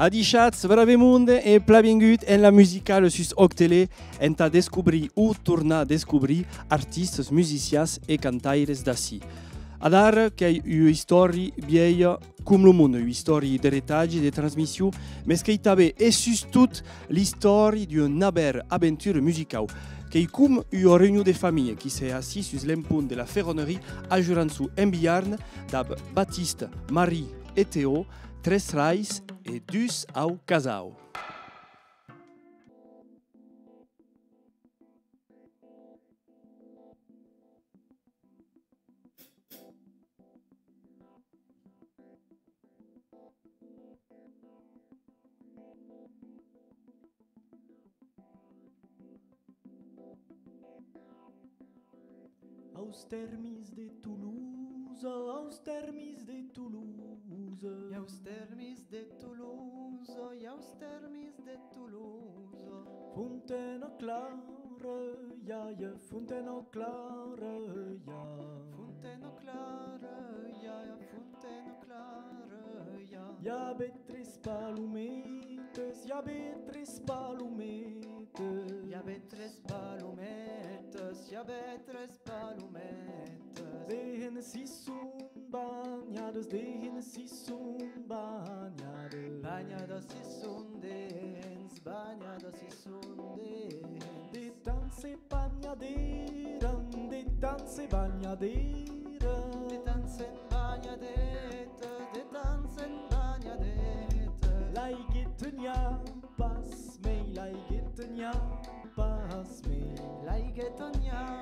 Adichatz, bravemunde e plavingut en la musicale sus Octele en ta descobrir ou tornar a descobrir artistes, musicians e cantaires d'ací. Adar che è una storia vieia come il mondo, una storia di retaggio, di trasmissione, ma che també è soprattutto la storia di una bella avventura musicale come una riunione di famiglie che si è assis sus l'empunt de la ferronnerie a Jurançu en Biarn da Baptiste, Marie e Théo, tres rais e dus au casau. Aos termis de Toulouse, aos termis de Toulouse, Toulouse Eu stermis de Toulouse Eu stermis de Toulouse Fontena clară, ia, e Fontena clară, ea. Fontena clară, ea e Fontena clară, ea. Ea Beatriz Palumetes, ea Beatriz Palumetes. Ea Beatriz Palumetes, ea Beatriz Palumetes. De Hennessy Sul sun banhadas de hens i sun banhadas Banhadas i sun de hens, banhadas i sun de hens De danse banhaderan, de danse banhaderan De dansen banhadete, de dansen banhadete Laigeten ja pas mig, laigeten ja pas mig Laigeten ja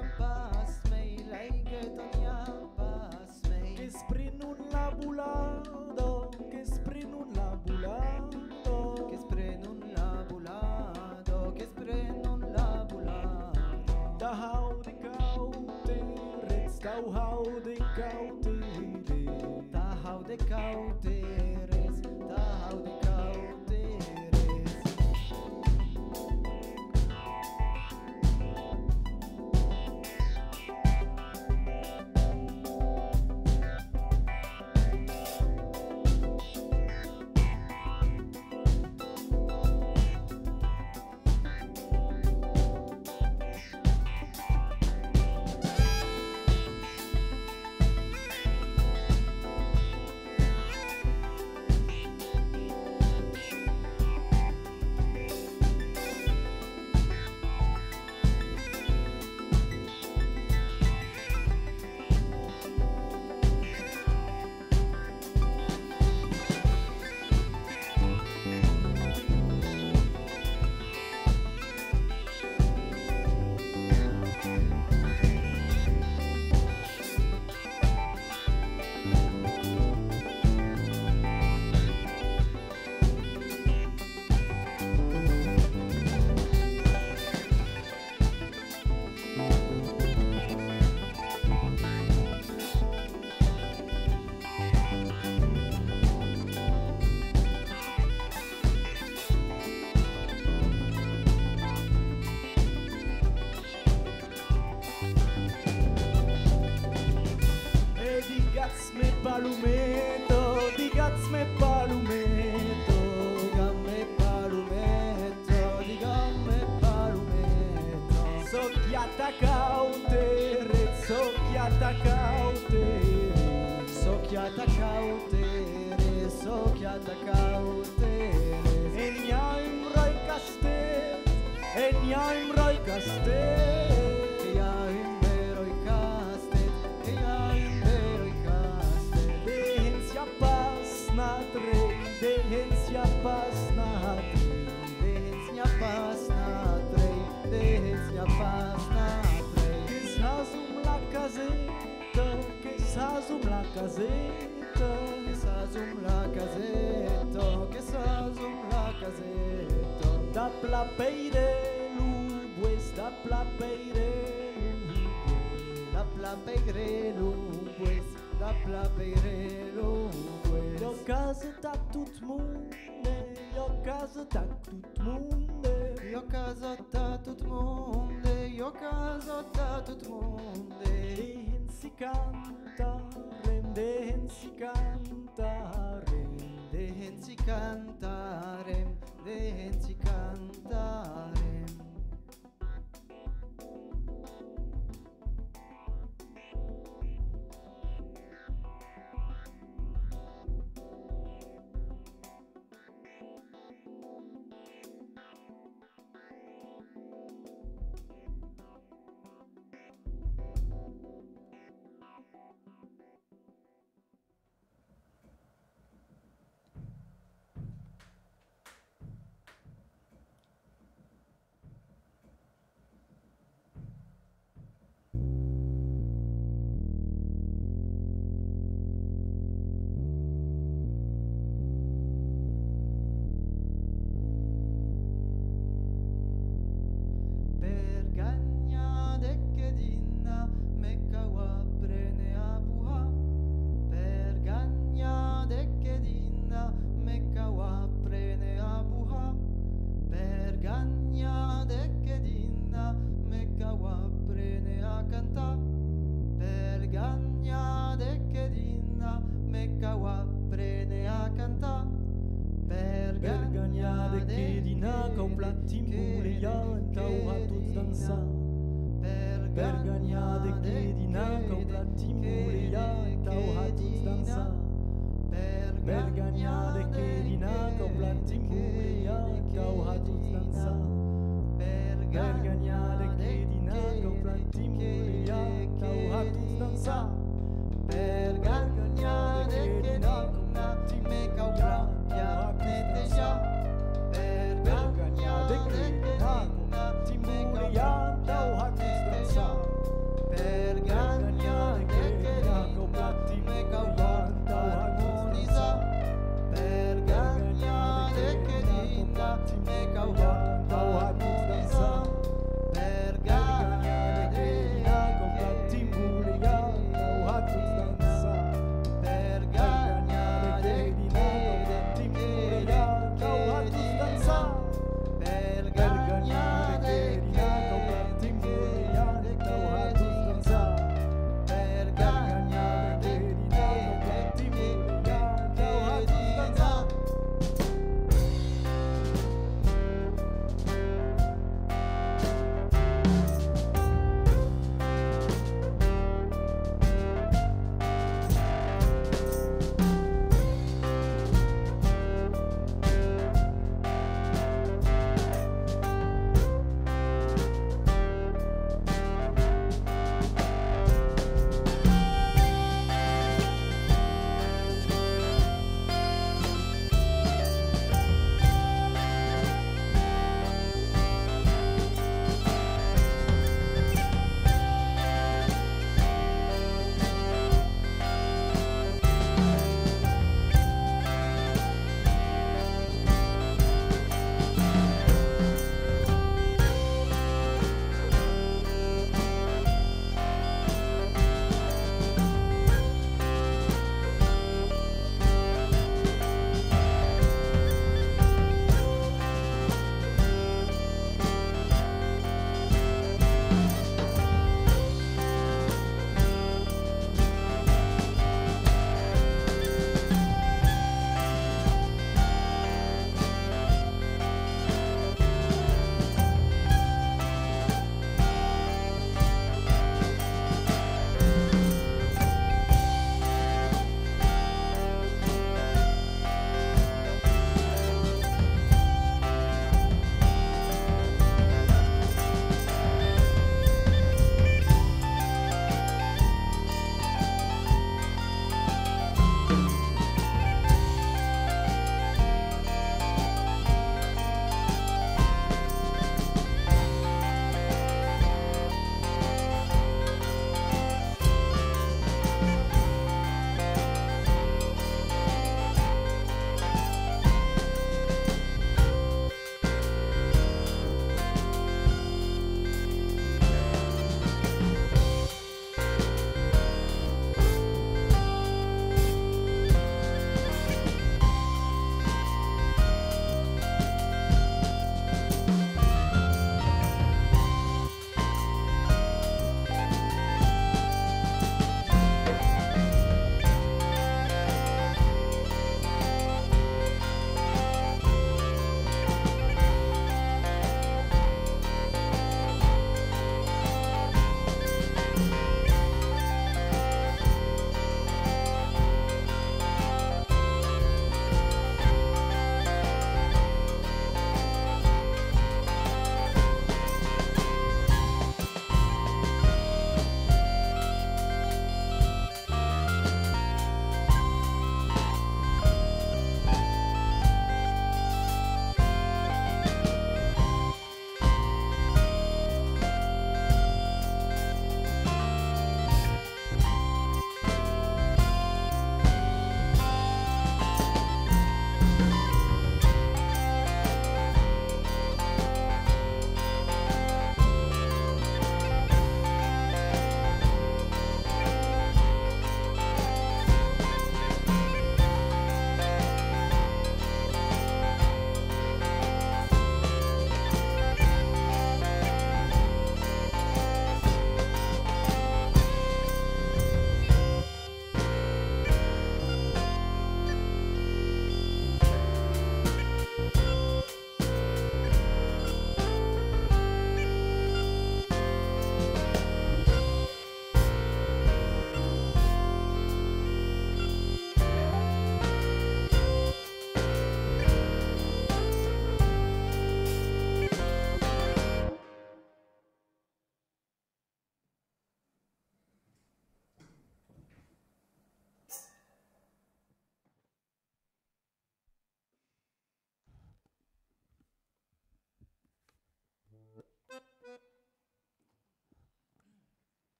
go. sazum la caseta, que sazum la caseta, que sazum la caseta. Da la peire l'ubues, da la peire l'ubues, da la peire l'ubues, da la peire l'ubues. Yo caseta tout monde, yo caseta tout monde, yo caseta tout monde. io casa da tutto il mondo tutmonde si canta, rende si canta, rende si canta, rende si canta.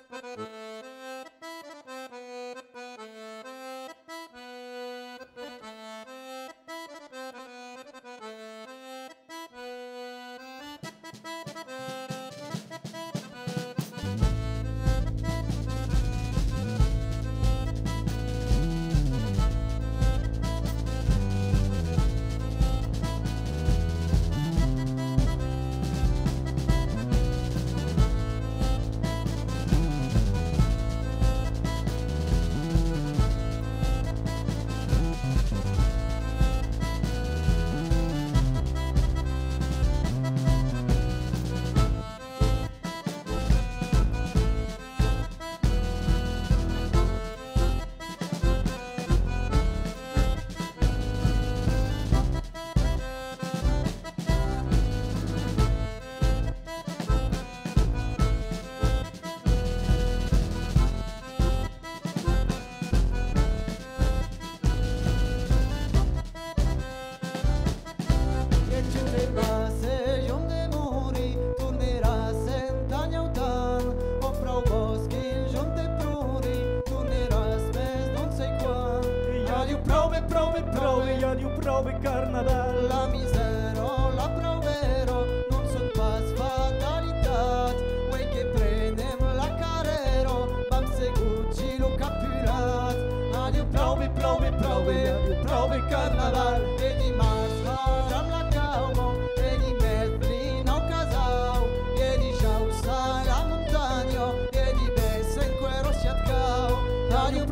Thank you.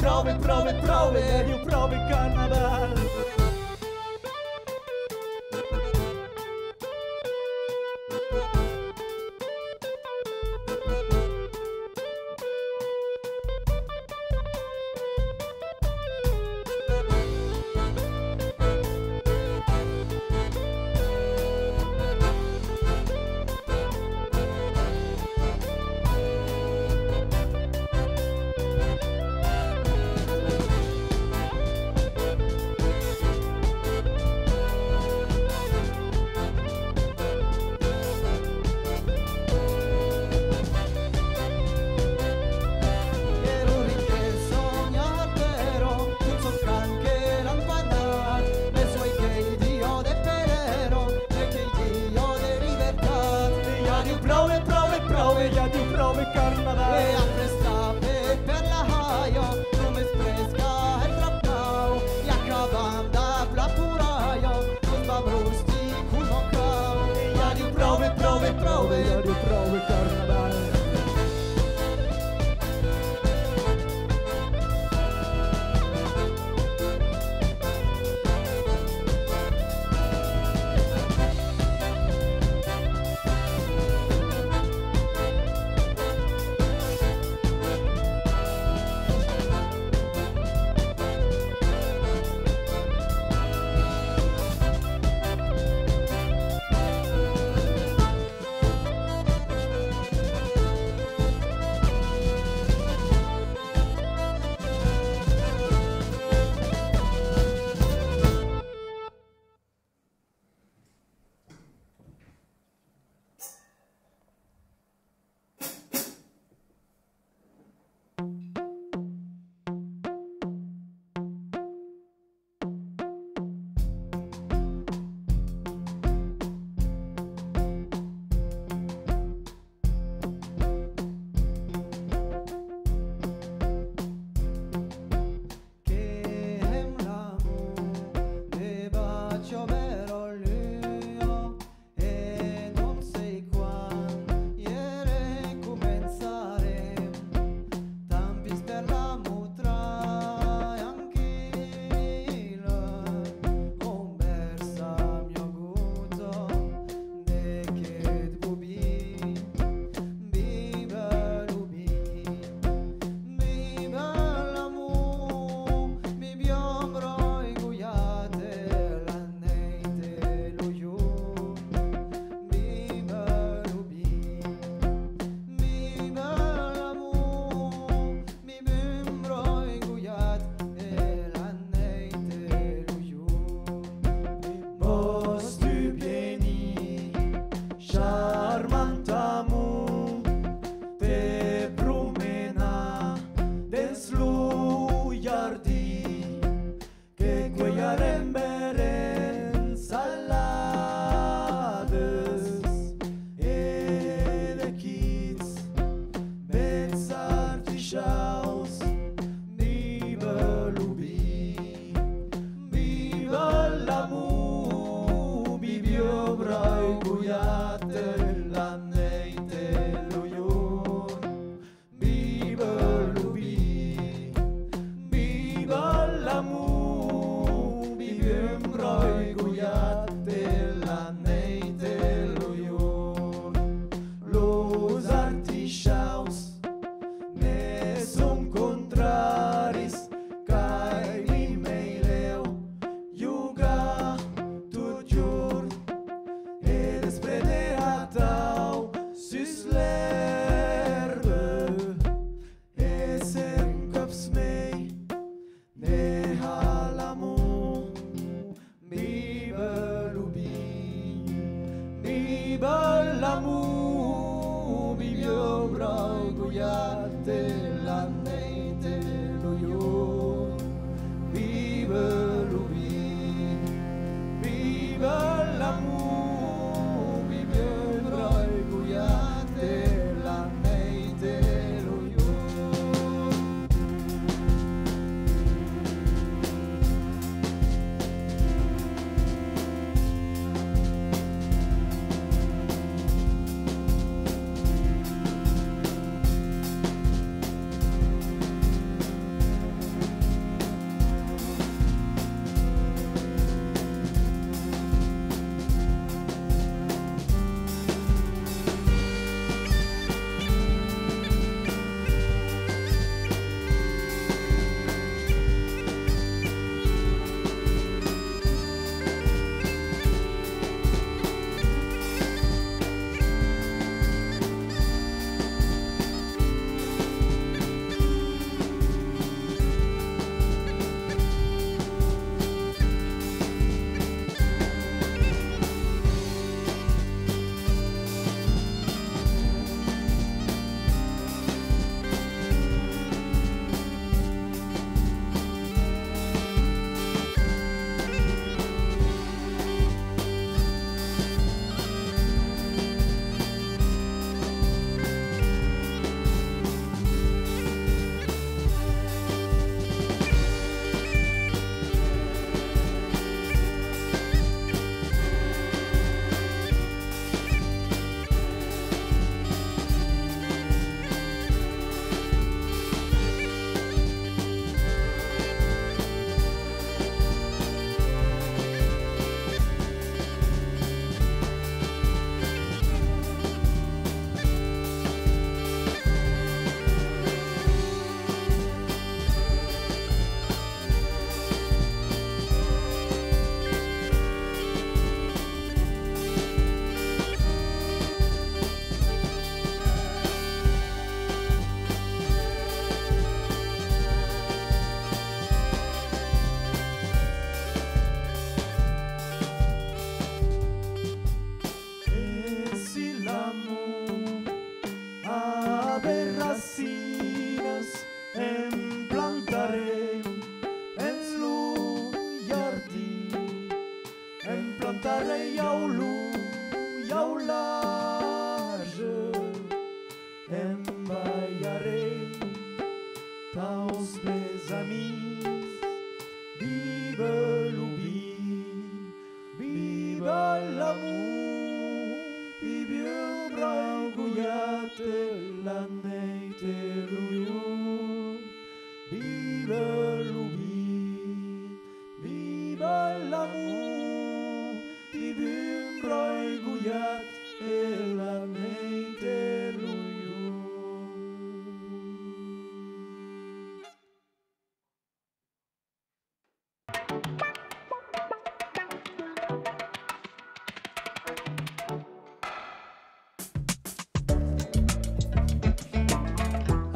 probe, probe, probe, probe, probe, carnaval.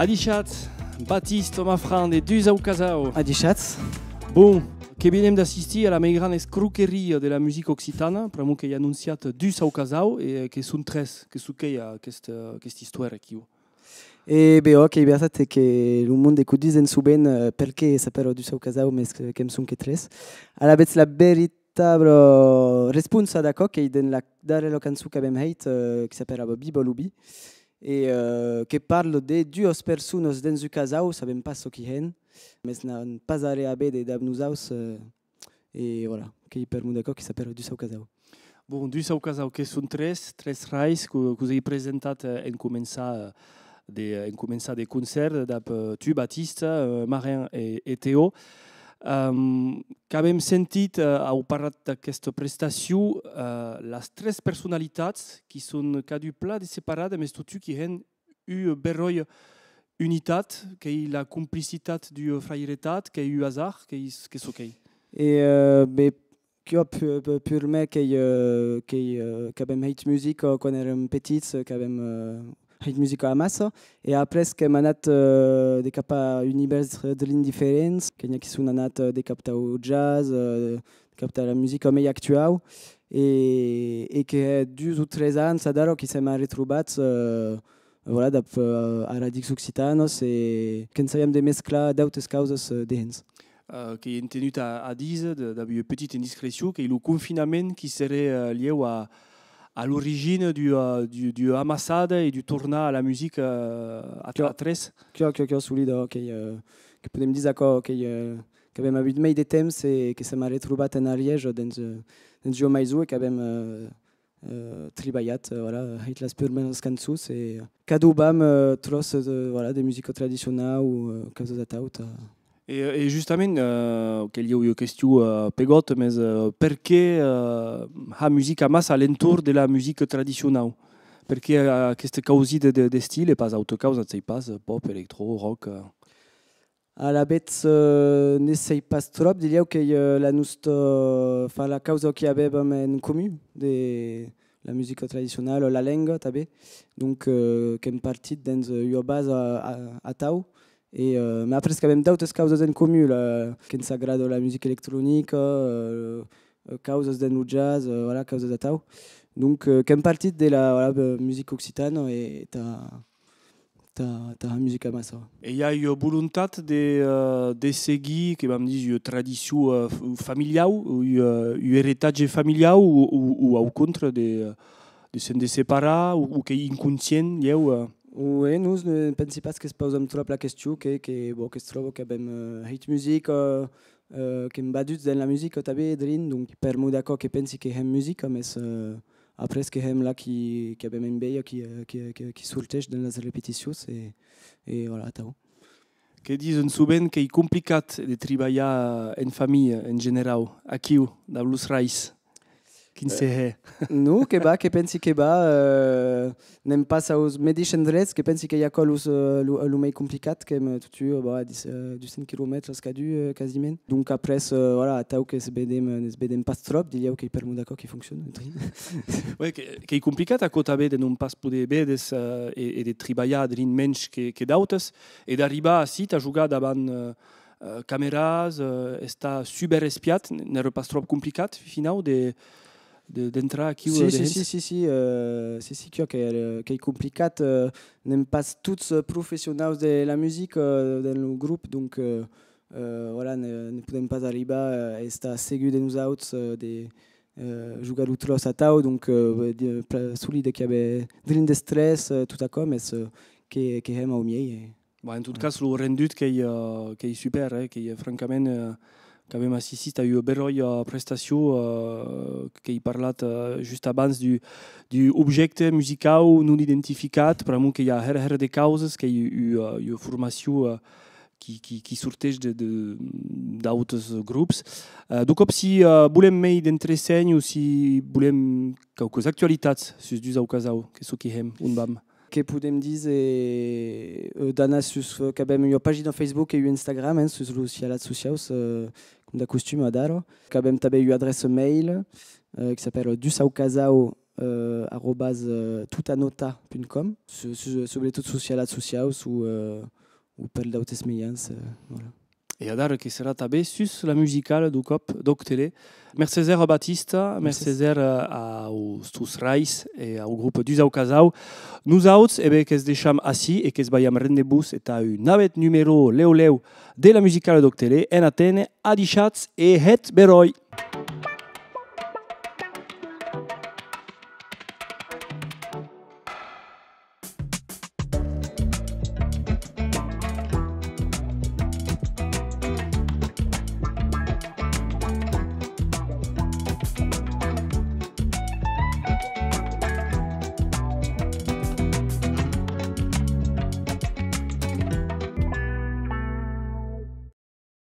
Adichat, Baptiste, ma frande et Duzau Casao. Adichatz. Bon, che venim d'assistir a la més gran escroqueria de la musica occitana, pramo che annunciat Duzau Casao e che sun tres che succeia questa questa storia qui. E beh, ok, veritat è che il mondo che dicono su ben eh, perché sapere du mes che son che tres. Alla vez la veritable responsa da co che den la dare lo canzu che abbiamo e eh, che parlo de duos personas den su casau, sabem pas so chi hen, mes na pas are a bede da nusaus eh, e voilà, che per mo da co che sapere du seu casau. Bon, Duzau Casao che sun tres, tres rais que que hai presentat eh, en començar de en començar de concert d'ap eh, tu Baptiste, Marin e, e Teo. Que abbiamo sentit uh, au parlat d'aquesta prestació uh, les tres personalitats qui són cada pla de separades, mais totu qui han eu berroi unitat, que hi la complicitat du frairetat, que hi eu hasard, que hi que so que E uh, be Kio pu, pu, pur me uh, che abbiamo hate music uh, quando eravamo petits uh, che abbiamo uh, hate music a massa e après che manat uh, de capa univers de l'indifference che ne qui sono nat uh, de capta au jazz uh, de capta la musica meglio actuale e, e che dus o tres ans adaro che siamo retrobats uh, voilà, dap uh, a Radix Occitanos e che sappiamo de mescla d'autres causes uh, de hens. uh, qui est tenu à, à 10 d'avoir petite indiscrétion, qui est le confinement qui serait euh, lié à, à l'origine du, euh, du, du amassade et du tournat à la musique euh, à, à 13. Che che che solido che uh, che podem dire co che uh, che abbiamo avuto mai de temps e che siamo retrobat en Ariège dans uh, dans jo mai zo e che abbiamo uh, uh, voilà heit las per menos cançons e cada bam tros de voilà de musique traditionnelle ou uh, causes uh, justement, euh, qu'il y a eu une question euh, pegote, mais euh, pourquoi euh, la musique amasse à l'entour de la musique traditionnelle? Pourquoi euh, cette cause de, de, de style et pas autre cause, c'est pas pop, électro, rock euh? A la bet uh, ne sei pas trop, dirieu que uh, la nostra fa la causa che avevamo in comune de la musica tradizionale, la lingua també. Donc uh, que hem partit dans uh, base a, a, a Tau. Et, uh, mais après, que avem d'autres causes en comune, la, que ens agrada la musique électronique, uh, causes de jazz, uh, voilà, causes de Tau. Donc hem partit de la voilà, musique occitane et ta musique massa. Et il y a eu volonté de, euh, de seguir, que vam dir, une tradition euh, familiale, ou euh, un héritage familial, ou, ou, ou au contraire, de, de se séparer, ou, ou que inconscient, il y a eu, euh, Oui, nous ne pensons pas que se posem trop la question que que bon que que abem uh, hit musique uh, uh, que dans la musique drin donc per d'accord que pensi que hem musique mais uh, après ce que hem là qui qui beia qui qui qui, qui dans les répétitions et voilà tau. que disent souvent que est compliqué de travailler en famille, en général, aquí, dans Blues Rice. Quin c'est Nu, que ba, que pensi que ba, uh, nem pas aos que pensi uh, lo mai complicat, que hem tutu, uh, bah, 10, uh, 200 km uh, quasiment. Donc après, uh, voilà, tau bedem pas trop, dirieu que hi per d'accord qui fonctionne. ouais, que, que est compliqué à côté de non pas poder vedes uh, de drin d'arribar ací a jugar davant uh, uh, cameras, uh, super espiat, trop complicat, final, de d'entrar aquí si, si, si, si, si, uh, si, si, que, que, que est complicat. Uh, n'aime pas tous professionnels de la musique uh, dans le groupe, donc uh, uh, voilà, ne, ne podem pas arribar a estar segur de nous autres, uh, de uh, jugar outros a tau, donc uh, de, solide que avait drin de stress, uh, tout à com, mais uh, que, que hem au miei. Bon, en tout cas, le rendu qui est, qui est super, eh, qui est francament... Uh, que avem assistit a una berroia prestació uh, que he parlat uh, du, du objecte musical non identificat, per amunt que hi ha her, her causes, hi ha uh, qui, qui, qui d'autres. Uh, de cop, si uh, volem més d'entreseny o si au casau, que hem, un bam. que podem uh, uma página Facebook e Instagram hein, uh, da costume a dar que abem também uma adresse mail uh, que s'appelle dusaucasao uh, arrobas uh, tutanota.com sobretot socials socials ou uh, ou per d'autres meians uh, voilà. Et a dar que serà també sus la musicale du cop d'Octele. Merci zer Batista, merci zer aos tus rais e au grup d'Usau Casau. Nous autres, eh ben, que es deixam assi e que es vayam rendezvous et a un navet numéro leu leu de la musicale d'Octele en Atene, adixats e het beroi.